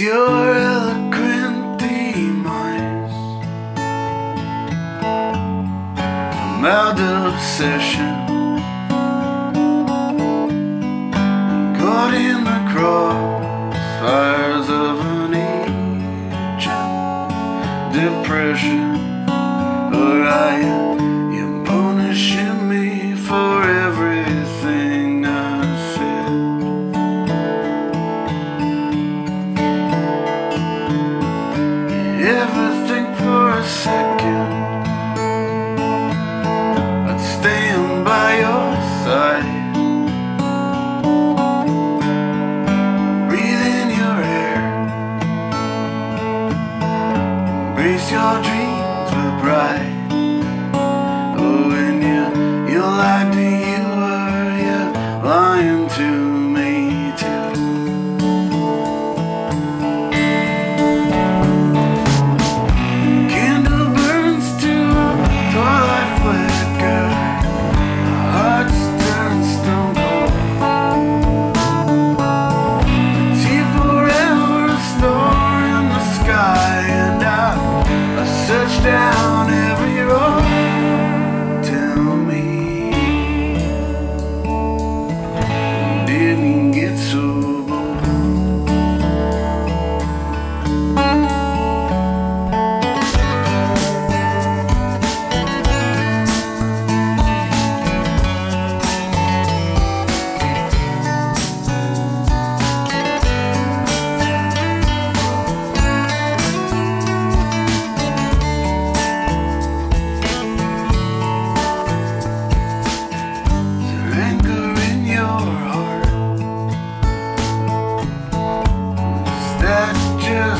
your eloquent demise. A mild obsession. Our dreams were bright. Oh, and you, you lied to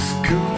school.